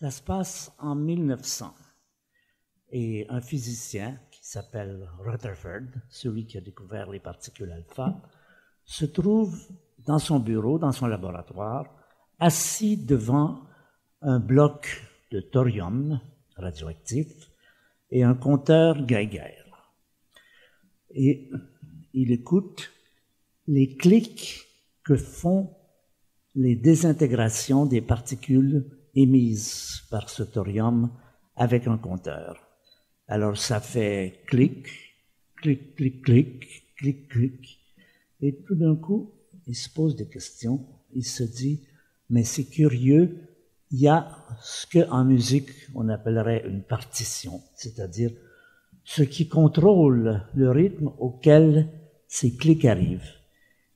Ça se passe en 1900. Et un physicien qui s'appelle Rutherford, celui qui a découvert les particules alpha, se trouve dans son bureau, dans son laboratoire, assis devant un bloc de thorium radioactif et un compteur Geiger. Et il écoute les clics que font les désintégrations des particules émises par ce thorium avec un compteur. Alors ça fait clic, clic, clic, clic, clic, clic. Et tout d'un coup, il se pose des questions. Il se dit, mais c'est curieux, il y a ce qu'en musique on appellerait une partition, c'est-à-dire ce qui contrôle le rythme auquel ces clics arrivent,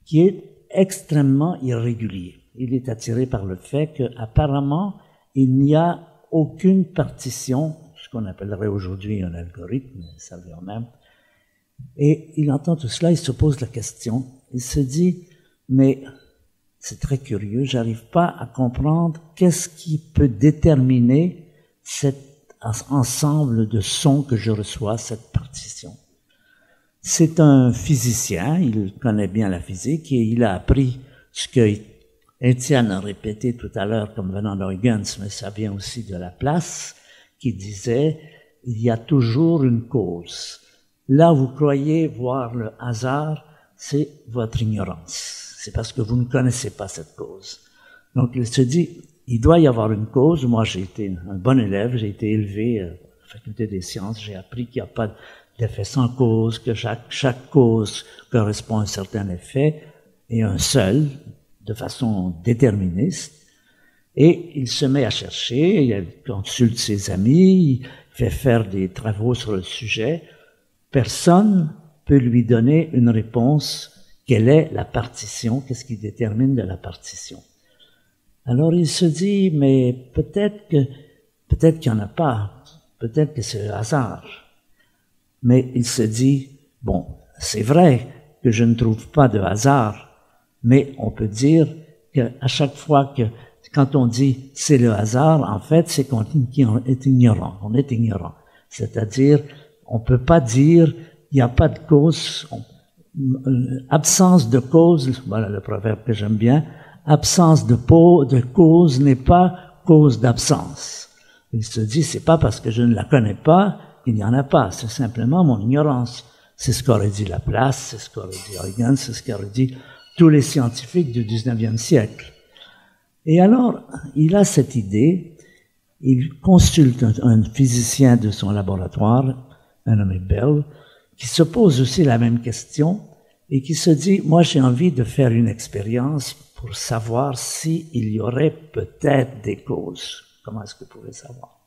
qui est extrêmement irrégulier. Il est attiré par le fait qu'apparemment, il n'y a aucune partition, ce qu'on appellerait aujourd'hui un algorithme, ça vient même. Et il entend tout cela, il se pose la question, il se dit, mais c'est très curieux, j'arrive pas à comprendre qu'est-ce qui peut déterminer cet ensemble de sons que je reçois, cette partition. C'est un physicien, il connaît bien la physique et il a appris ce que Étienne a répété tout à l'heure comme venant d'Huygens, mais ça vient aussi de la place, qui disait, il y a toujours une cause. Là, vous croyez voir le hasard, c'est votre ignorance c'est parce que vous ne connaissez pas cette cause. Donc il se dit, il doit y avoir une cause. Moi, j'ai été un bon élève, j'ai été élevé à la faculté des sciences, j'ai appris qu'il n'y a pas d'effet sans cause, que chaque cause correspond à un certain effet, et un seul, de façon déterministe. Et il se met à chercher, il consulte ses amis, il fait faire des travaux sur le sujet. Personne peut lui donner une réponse quelle est la partition, qu'est-ce qui détermine de la partition? Alors il se dit, mais peut-être que, peut-être qu'il n'y en a pas, peut-être que c'est le hasard. Mais il se dit, bon, c'est vrai que je ne trouve pas de hasard, mais on peut dire qu'à chaque fois que, quand on dit c'est le hasard, en fait, c'est qu'on est ignorant, on est ignorant. C'est-à-dire, on peut pas dire, il n'y a pas de cause, absence de cause, voilà le proverbe que j'aime bien, absence de, de cause n'est pas cause d'absence. Il se dit, c'est pas parce que je ne la connais pas qu'il n'y en a pas, c'est simplement mon ignorance. C'est ce qu'aurait dit Laplace, c'est ce qu'aurait dit Huygens, c'est ce qu'auraient dit tous les scientifiques du 19e siècle. Et alors, il a cette idée, il consulte un, physicien de son laboratoire, un nommé Bell, qui se pose aussi la même question et qui se dit, moi j'ai envie de faire une expérience pour savoir s'il y aurait peut-être des causes. Comment est-ce que vous pouvez savoir?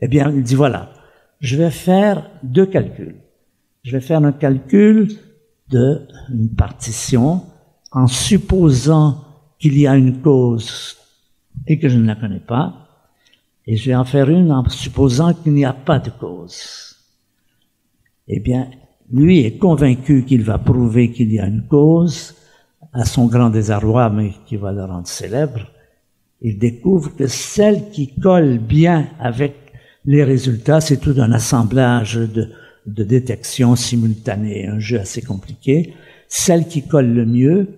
Eh bien, il dit, voilà, je vais faire deux calculs. Je vais faire un calcul d'une partition en supposant qu'il y a une cause et que je ne la connais pas, et je vais en faire une en supposant qu'il n'y a pas de cause eh bien, lui est convaincu qu'il va prouver qu'il y a une cause, à son grand désarroi, mais qui va le rendre célèbre. Il découvre que celle qui colle bien avec les résultats, c'est tout un assemblage de, de détection simultanée, un jeu assez compliqué. Celle qui colle le mieux,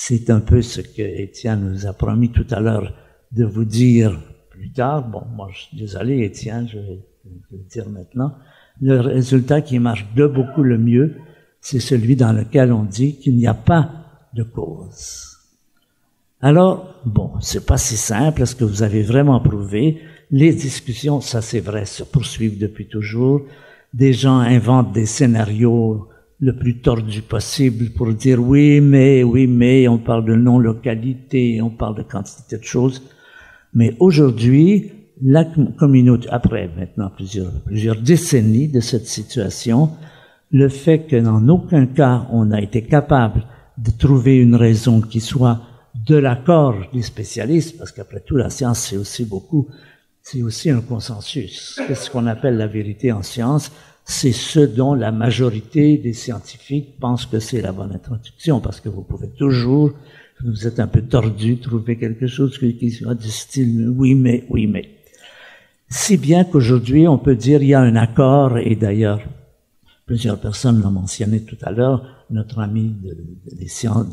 c'est un peu ce que Étienne nous a promis tout à l'heure de vous dire plus tard. Bon, moi, je suis désolé, Étienne, je vais le dire maintenant le résultat qui marche de beaucoup le mieux, c'est celui dans lequel on dit qu'il n'y a pas de cause. Alors, bon, c'est pas si simple, est-ce que vous avez vraiment prouvé? Les discussions, ça c'est vrai, se poursuivent depuis toujours. Des gens inventent des scénarios le plus tordus possible pour dire oui, mais, oui, mais, on parle de non-localité, on parle de quantité de choses. Mais aujourd'hui, la communauté, après maintenant plusieurs, plusieurs décennies de cette situation, le fait que dans aucun cas on n'a été capable de trouver une raison qui soit de l'accord des spécialistes, parce qu'après tout la science c'est aussi beaucoup, c'est aussi un consensus. Qu'est-ce qu'on appelle la vérité en science? C'est ce dont la majorité des scientifiques pensent que c'est la bonne introduction, parce que vous pouvez toujours, vous êtes un peu tordu, trouver quelque chose qui soit du style oui mais, oui mais. Si bien qu'aujourd'hui, on peut dire il y a un accord, et d'ailleurs, plusieurs personnes l'ont mentionné tout à l'heure, notre ami des, sciences,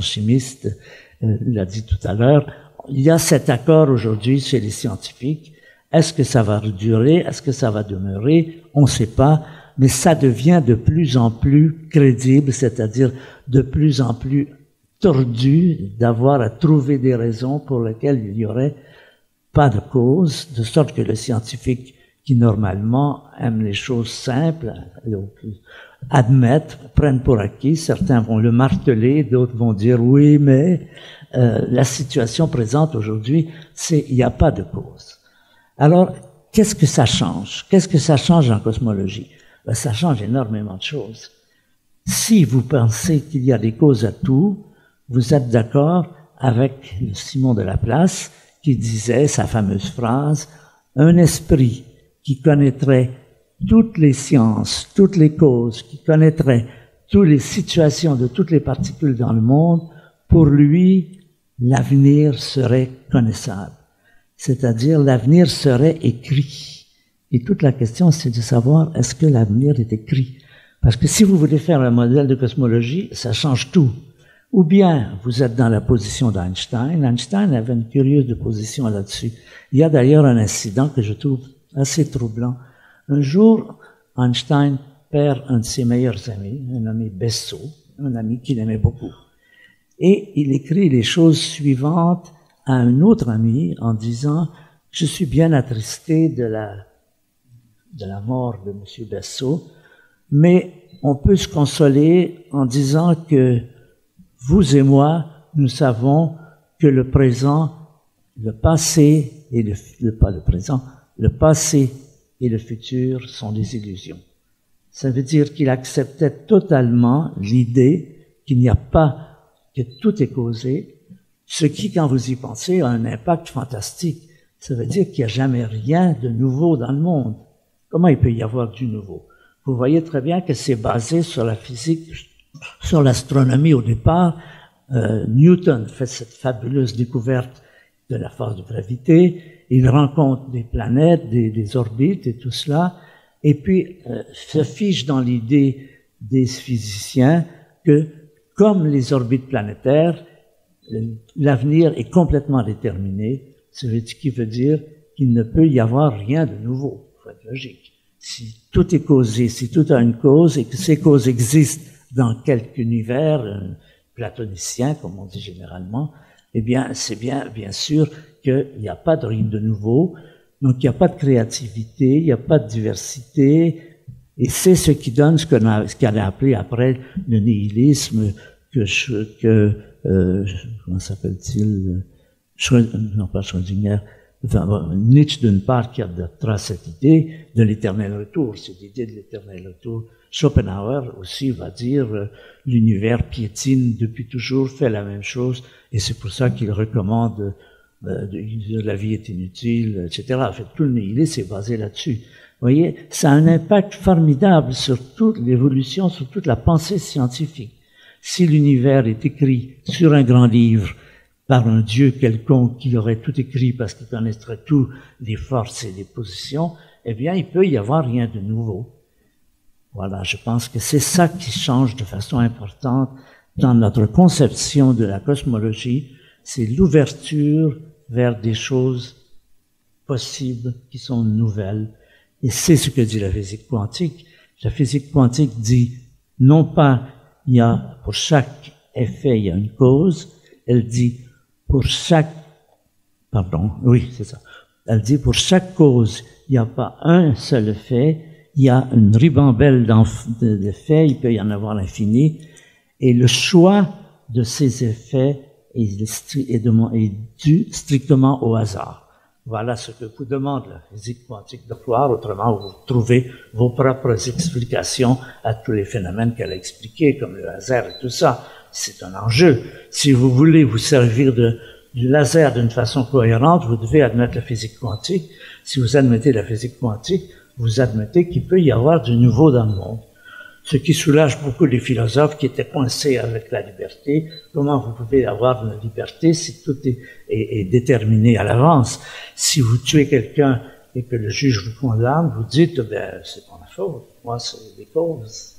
chimistes euh, l'a dit tout à l'heure, il y a cet accord aujourd'hui chez les scientifiques. Est-ce que ça va durer? Est-ce que ça va demeurer? On ne sait pas, mais ça devient de plus en plus crédible, c'est-à-dire de plus en plus tordu d'avoir à trouver des raisons pour lesquelles il n'y aurait pas de cause, de sorte que le scientifique qui normalement aime les choses simples, admettent, prennent pour acquis, certains vont le marteler, d'autres vont dire oui, mais euh, la situation présente aujourd'hui, c'est il n'y a pas de cause. Alors, qu'est-ce que ça change? Qu'est-ce que ça change en cosmologie? Ben, Ça change énormément de choses. Si vous pensez qu'il y a des causes à tout, vous êtes d'accord avec Simon de Laplace qui disait sa fameuse phrase, un esprit qui connaîtrait toutes les sciences, toutes les causes, qui connaîtrait toutes les situations de toutes les particules dans le monde, pour lui, l'avenir serait connaissable. C'est-à-dire, l'avenir serait écrit. Et toute la question, c'est de savoir, est-ce que l'avenir est écrit? Parce que si vous voulez faire un modèle de cosmologie, ça change tout. Ou bien vous êtes dans la position d'Einstein. Einstein avait une curieuse position là-dessus. Il y a d'ailleurs un incident que je trouve assez troublant. Un jour, Einstein perd un de ses meilleurs amis, un ami Bessot, un ami qu'il aimait beaucoup. Et il écrit les choses suivantes à un autre ami en disant, je suis bien attristé de la, de la mort de M. Bessot, mais on peut se consoler en disant que vous et moi, nous savons que le présent, le passé et le, pas le présent, le passé et le futur sont des illusions. Ça veut dire qu'il acceptait totalement l'idée qu'il n'y a pas que tout est causé, ce qui, quand vous y pensez, a un impact fantastique. Ça veut dire qu'il n'y a jamais rien de nouveau dans le monde. Comment il peut y avoir du nouveau? Vous voyez très bien que c'est basé sur la physique, sur l'astronomie au départ. Euh, Newton fait cette fabuleuse découverte de la force de gravité. Il rencontre des planètes, des, orbites et tout cela. Et puis euh, se fiche dans l'idée des physiciens que comme les orbites planétaires, l'avenir est complètement déterminé, ce qui veut dire qu'il ne peut y avoir rien de nouveau? Il faut être logique. Si tout est causé, si tout a une cause et que ces causes existent dans quelque univers platonicien, comme on dit généralement, eh bien, c'est bien, bien sûr qu'il n'y a pas de rien de nouveau, donc il n'y a pas de créativité, il n'y a pas de diversité, et c'est ce qui donne ce qu'on a, a appelé après le nihilisme, que, que euh, comment s'appelle-t-il? Non, pas Schrödinger. Nietzsche, d'une part, qui a cette idée de l'éternel retour, cette idée de l'éternel retour. Schopenhauer aussi va dire euh, l'univers piétine depuis toujours, fait la même chose, et c'est pour ça qu'il recommande euh, la vie est inutile, etc. En fait, tout le nihilisme est basé là-dessus. Vous voyez, ça a un impact formidable sur toute l'évolution, sur toute la pensée scientifique. Si l'univers est écrit sur un grand livre par un Dieu quelconque qui aurait tout écrit parce qu'il connaîtrait toutes les forces et les positions, eh bien, il peut y avoir rien de nouveau. Voilà, je pense que c'est ça qui change de façon importante dans notre conception de la cosmologie, c'est l'ouverture vers des choses possibles qui sont nouvelles et c'est ce que dit la physique quantique. La physique quantique dit non pas il y a pour chaque effet il y a une cause, elle dit pour chaque pardon, oui, c'est ça. Elle dit pour chaque cause, il n'y a pas un seul effet, il y a une ribambelle d'effets, il peut y en avoir l'infini, et le choix de ces effets est, est dû strictement au hasard. Voilà ce que vous demande la physique quantique de voir, autrement vous trouvez vos propres explications à tous les phénomènes qu'elle a expliqués, comme le laser et tout ça. C'est un enjeu. Si vous voulez vous servir du laser d'une façon cohérente, vous devez admettre la physique quantique. Si vous admettez la physique quantique, vous admettez qu'il peut y avoir du nouveau dans le monde ce qui soulage beaucoup les philosophes qui étaient coincés avec la liberté. Comment vous pouvez avoir une liberté si tout est, déterminé à l'avance? Si vous tuez quelqu'un et que le juge vous condamne, vous dites, ben, c'est pas ma faute, moi, c'est les causes.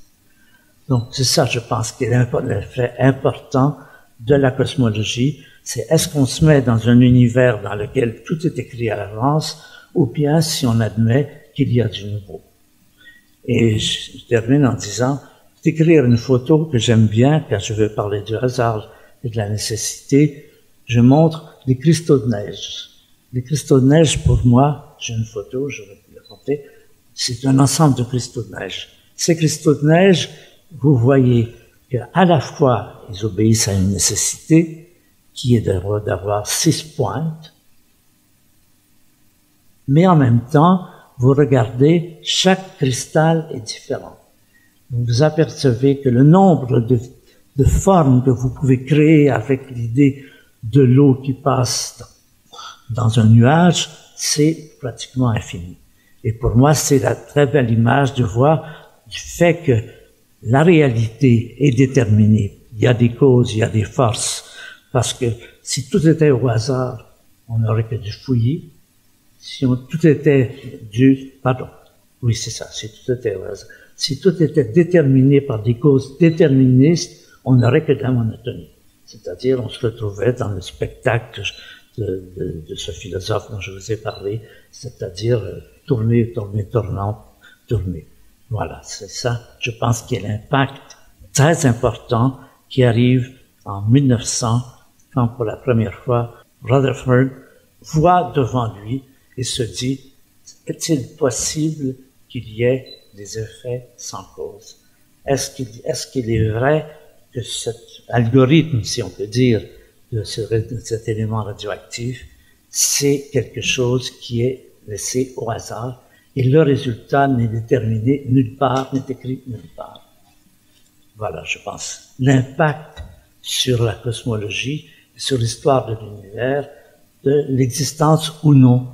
Donc, c'est ça, je pense, qui est l'effet important de la cosmologie, c'est est-ce qu'on se met dans un univers dans lequel tout est écrit à l'avance, ou bien si on admet qu'il y a du nouveau? Et je termine en disant, d'écrire une photo que j'aime bien, car je veux parler du hasard et de la nécessité, je montre des cristaux de neige. Les cristaux de neige, pour moi, j'ai une photo, je vais la compter, c'est un ensemble de cristaux de neige. Ces cristaux de neige, vous voyez qu'à la fois, ils obéissent à une nécessité, qui est d'avoir six pointes, mais en même temps, vous regardez, chaque cristal est différent. Vous apercevez que le nombre de, formes que vous pouvez créer avec l'idée de l'eau qui passe dans un nuage, c'est pratiquement infini. Et pour moi, c'est la très belle image de voir du fait que la réalité est déterminée. Il y a des causes, il y a des forces. Parce que si tout était au hasard, on n'aurait que dû fouiller. Si tout était dû, pardon, oui c'est ça, si tout était. Si tout était déterminé par des causes déterministes, on n'aurait que de la monotonie. C'est-à-dire, on se retrouvait dans le spectacle de, ce philosophe dont je vous ai parlé, c'est-à-dire euh, tourner, tourner, tournant, tourner. Voilà, c'est ça, je pense qu'il y a l'impact très important qui arrive en 1900, quand pour la première fois, Rutherford voit devant lui et se dit, est-il possible qu'il y ait des effets sans cause? Est-ce qu'il est, qu'il est vrai que cet algorithme, si on peut dire, de cet élément radioactif, c'est quelque chose qui est laissé au hasard et le résultat n'est déterminé nulle part, n'est écrit nulle part? Voilà, je pense, l'impact sur la cosmologie, sur l'histoire de l'univers, de l'existence ou non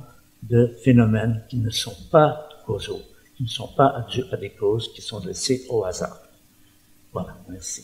de phénomènes qui ne sont pas causaux, qui ne sont pas dus à des causes qui sont laissées au hasard. Voilà, merci.